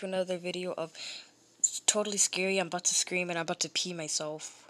to another video of totally scary. I'm about to scream and I'm about to pee myself.